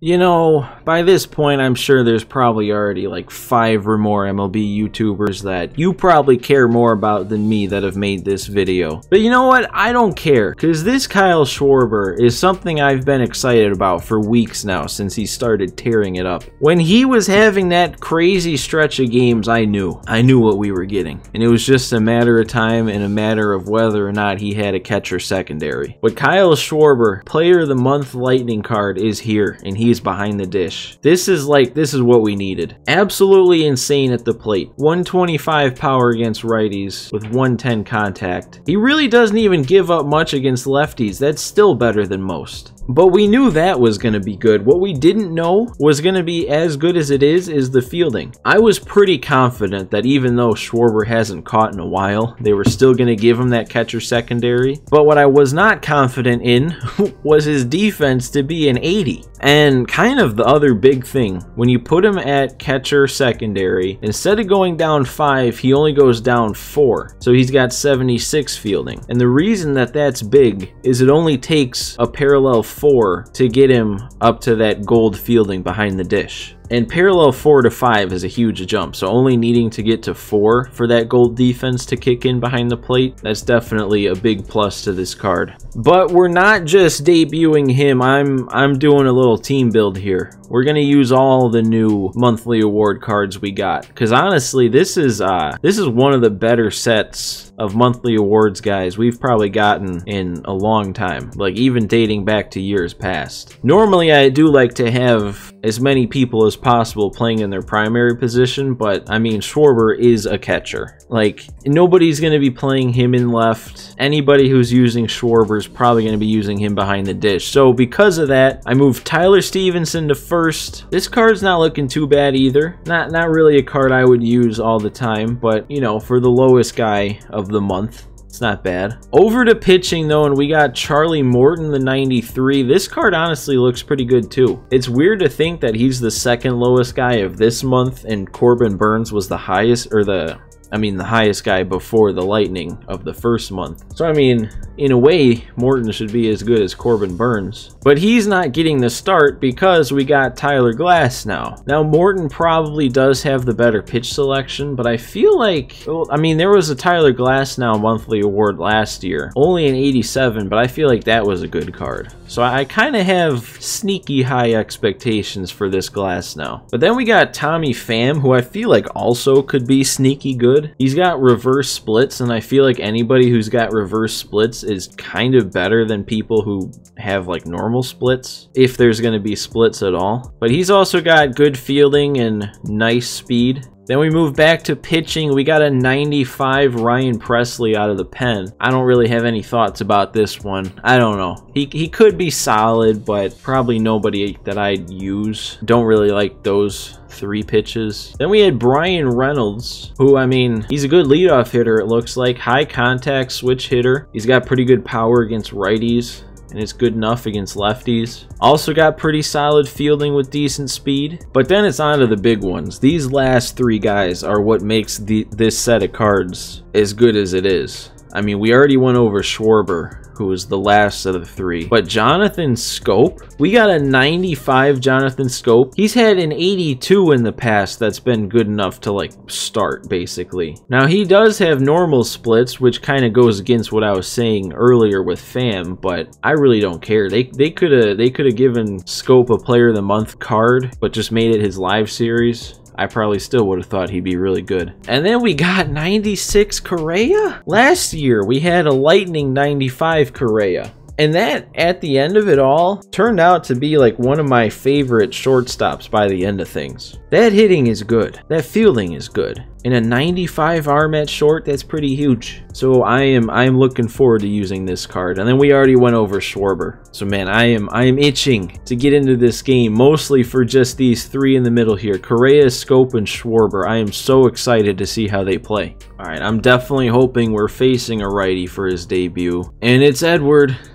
You know, by this point, I'm sure there's probably already like five or more MLB YouTubers that you probably care more about than me that have made this video. But you know what? I don't care, because this Kyle Schwarber is something I've been excited about for weeks now since he started tearing it up. When he was having that crazy stretch of games, I knew. I knew what we were getting. And it was just a matter of time and a matter of whether or not he had a catcher secondary. But Kyle Schwarber, Player of the Month Lightning card, is here, and he he's behind the dish. This is like, this is what we needed. Absolutely insane at the plate. 125 power against righties with 110 contact. He really doesn't even give up much against lefties. That's still better than most. But we knew that was going to be good. What we didn't know was going to be as good as it is, is the fielding. I was pretty confident that even though Schwarber hasn't caught in a while, they were still going to give him that catcher secondary. But what I was not confident in was his defense to be an 80. And kind of the other big thing, when you put him at catcher secondary, instead of going down 5, he only goes down 4. So he's got 76 fielding. And the reason that that's big is it only takes a parallel 4 to get him up to that gold fielding behind the dish. And parallel 4 to 5 is a huge jump, so only needing to get to 4 for that gold defense to kick in behind the plate, that's definitely a big plus to this card. But we're not just debuting him, I'm I'm doing a little team build here. We're gonna use all the new monthly award cards we got. Cause honestly, this is uh this is one of the better sets of monthly awards guys we've probably gotten in a long time. Like even dating back to years past. Normally I do like to have as many people as possible playing in their primary position, but I mean, Schwarber is a catcher. Like, nobody's going to be playing him in left. Anybody who's using Schwarber is probably going to be using him behind the dish. So because of that, I moved Tyler Stephenson to first. This card's not looking too bad either. Not, not really a card I would use all the time, but, you know, for the lowest guy of the month, it's not bad. Over to pitching though, and we got Charlie Morton, the 93. This card honestly looks pretty good too. It's weird to think that he's the second lowest guy of this month and Corbin Burnes was the highest, or the I mean, the highest guy before the Lightning of the first month. So, I mean, in a way, Morton should be as good as Corbin Burnes. But he's not getting the start because we got Tyler Glasnow. Now, Morton probably does have the better pitch selection, but I feel like, well, I mean, there was a Tyler Glasnow monthly award last year. Only an 87, but I feel like that was a good card. So I kind of have sneaky high expectations for this Glasnow. But then we got Tommy Pham, who I feel like also could be sneaky good. He's got reverse splits, and I feel like anybody who's got reverse splits is kind of better than people who have like normal splits, if there's going to be splits at all. But he's also got good fielding and nice speed. Then we move back to pitching. We got a 95 Ryan Pressly out of the pen. I don't really have any thoughts about this one. I don't know. He, he could be solid, but probably nobody that I'd use. Don't really like those three pitches. Then we had Bryan Reynolds, who, I mean, he's a good leadoff hitter, it looks like. High contact switch hitter. He's got pretty good power against righties and it's good enough against lefties. Also got pretty solid fielding with decent speed. But then it's on to the big ones. These last three guys are what makes the, this set of cards as good as it is. I mean, we already went over Schwarber, who was the last of the three. But Jonathan Schoop, we got a 95 Jonathan Schoop. He's had an 82 in the past that's been good enough to like start basically. Now he does have normal splits, which kind of goes against what I was saying earlier with Pham, but I really don't care. They they could have they could have given Schoop a player of the month card, but just made it his live series. I probably still would have thought he'd be really good. And then we got 96 Correa? Last year, we had a Lightning 95 Correa. And that, at the end of it all, turned out to be like one of my favorite shortstops by the end of things. That hitting is good. That fielding is good. In a 95 arm at short, that's pretty huge. So I am I am looking forward to using this card. And then we already went over Schwarber. So man, I am I am itching to get into this game, mostly for just these three in the middle here. Correa, Schoop, and Schwarber. I am so excited to see how they play. Alright, I'm definitely hoping we're facing a righty for his debut. And it's Edward.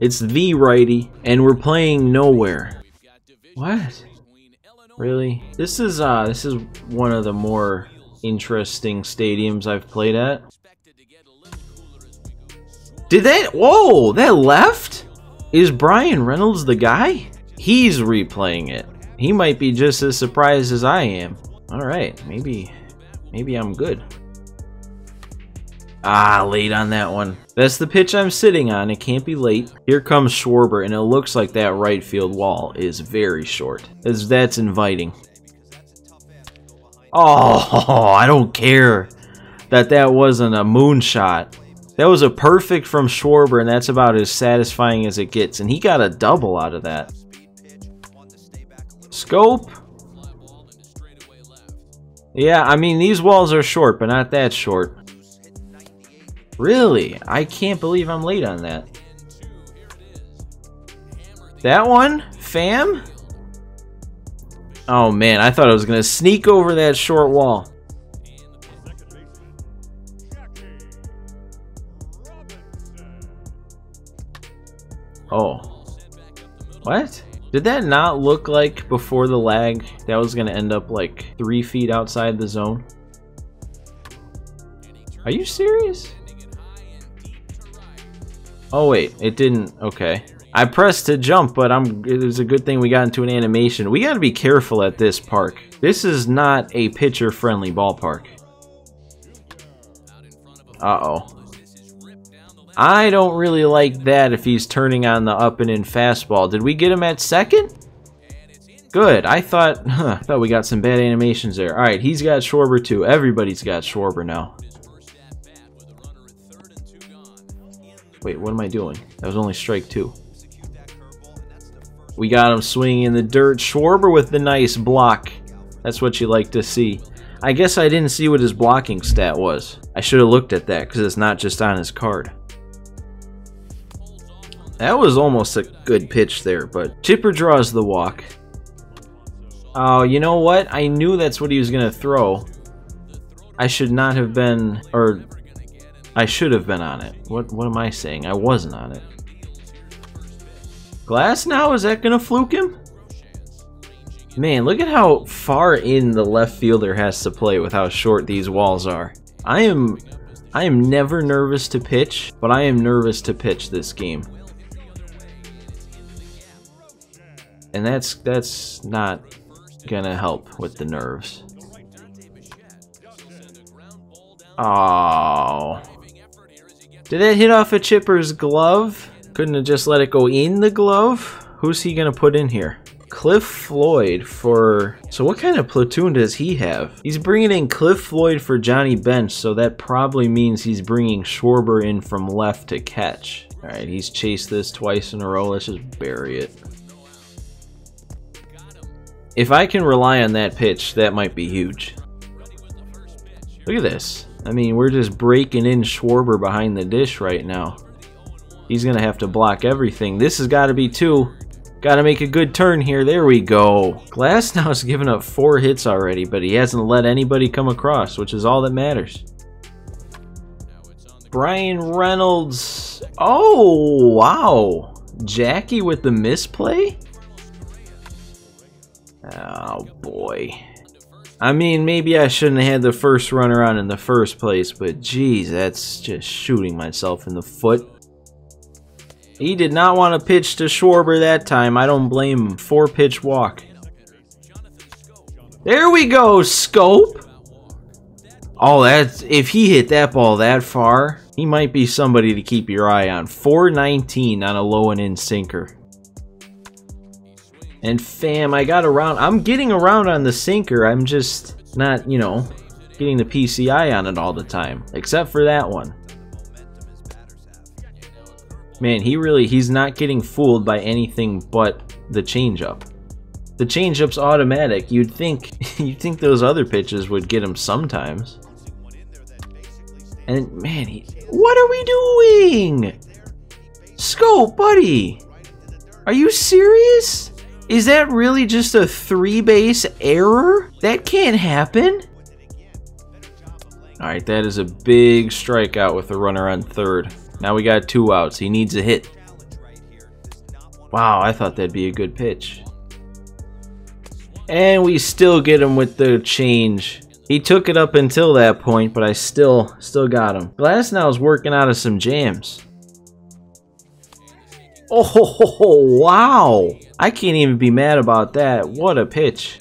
It's the righty, and we're playing nowhere. What? Really? This is uh this is one of the more interesting stadiums I've played at. Did that whoa, that left? Is Bryan Reynolds the guy? he's replaying it. He might be just as surprised as I am. Alright, maybe, maybe I'm good. Ah, late on that one. That's the pitch I'm sitting on. It can't be late. Here comes Schwarber, and it looks like that right field wall is very short. As that's inviting. Oh, I don't care that that wasn't a moonshot. That was a perfect from Schwarber, and that's about as satisfying as it gets. And he got a double out of that. Schoop. Yeah, I mean, these walls are short, but not that short. Really? I can't believe I'm late on that. That one? Pham? Oh man, I thought I was going to sneak over that short wall. Oh. What? Did that not look like before the lag that was going to end up like three feet outside the zone? Are you serious? Oh wait, it didn't. Okay. I pressed to jump, but I'm. It was a good thing we got into an animation. We got to be careful at this park. This is not a pitcher-friendly ballpark. Uh-oh. I don't really like that if he's turning on the up and in fastball. Did we get him at second? Good. I thought, huh, thought we got some bad animations there. All right, he's got Schwarber too. Everybody's got Schwarber now. Wait, what am I doing? That was only strike two. We got him swinging in the dirt. Schwarber with the nice block. That's what you like to see. I guess I didn't see what his blocking stat was. I should have looked at that because it's not just on his card. That was almost a good pitch there, but Chipper draws the walk. Oh, you know what? I knew that's what he was going to throw. I should not have been, or I should have been on it. What what am I saying? I wasn't on it. Glasnow? Is that gonna fluke him? Man, look at how far in the left fielder has to play with how short these walls are. I am I am never nervous to pitch, but I am nervous to pitch this game. And that's that's not gonna help with the nerves. Oh. Did it hit off a Chipper's glove? Couldn't have just let it go in the glove? Who's he gonna put in here? Cliff Floyd for... So what kind of platoon does he have? He's bringing in Cliff Floyd for Johnny Bench, so that probably means he's bringing Schwarber in from left to catch. Alright, he's chased this twice in a row. Let's just bury it. If I can rely on that pitch, that might be huge. Look at this. I mean, we're just breaking in Schwarber behind the dish right now. He's going to have to block everything. This has got to be two. Got to make a good turn here. There we go. Glasnow's given up four hits already, but he hasn't let anybody come across, which is all that matters. Bryan Reynolds. Oh, wow. Jackie with the misplay? Oh, boy. I mean, maybe I shouldn't have had the first runner on in the first place, but geez, that's just shooting myself in the foot. He did not want to pitch to Schwarber that time. I don't blame him. Four pitch walk. There we go, Schoop! Oh, that's if he hit that ball that far, he might be somebody to keep your eye on. 419 on a low and in sinker. And Pham, I got around. I'm getting around on the sinker. I'm just not, you know, getting the PCI on it all the time. Except for that one. Man, he really, he's not getting fooled by anything but the changeup. The changeup's automatic. You'd think, you'd think those other pitches would get him sometimes. And man, he, what are we doing? Schoop, buddy. Are you serious? Is that really just a three base error? That can't happen. Alright, that is a big strikeout with a runner on third. Now we got two outs. He needs a hit. Wow, I thought that'd be a good pitch. And we still get him with the change. He took it up until that point, but I still still got him. Glasnow is working out of some jams. Oh, wow. I can't even be mad about that. What a pitch.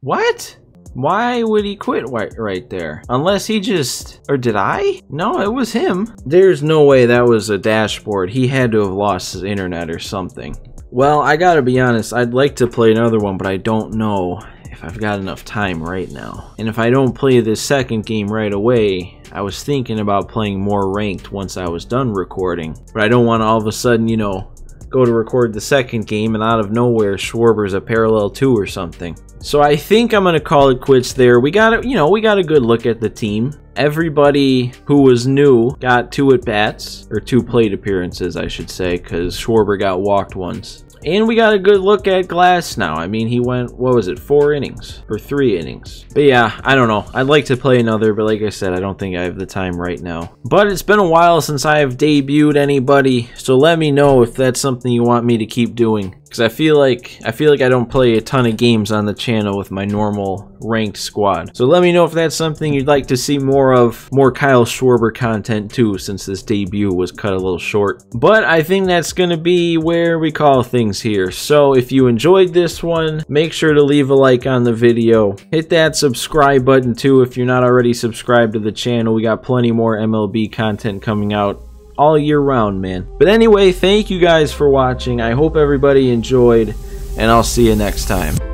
What? Why would he quit right, right there? Unless he just... Or did I? No, it was him. There's no way that was a dashboard. He had to have lost his internet or something. Well, I gotta be honest, I'd like to play another one, but I don't know if I've got enough time right now. And if I don't play this second game right away, I was thinking about playing more ranked once I was done recording. But I don't want to all of a sudden, you know, go to record the second game and out of nowhere Schwarber's a parallel 2 or something. So I think I'm going to call it quits there. We got it, you know, we got a good look at the team. Everybody who was new got two at bats, or two plate appearances, I should say, because Schwarber got walked once. And we got a good look at Glasnow. I mean, he went, what was it, four innings? Or three innings. But yeah, I don't know. I'd like to play another, but like I said, I don't think I have the time right now. But it's been a while since I have debuted anybody, so let me know if that's something you want me to keep doing because I feel like I feel like I don't play a ton of games on the channel with my normal ranked squad. So let me know if that's something you'd like to see more of, more Kyle Schwarber content too, since this debut was cut a little short. But I think that's gonna be where we call things here. So if you enjoyed this one, make sure to leave a like on the video. Hit that subscribe button too if you're not already subscribed to the channel. We got plenty more MLB content coming out all year round, man. But anyway, thank you guys for watching. I hope everybody enjoyed, and I'll see you next time.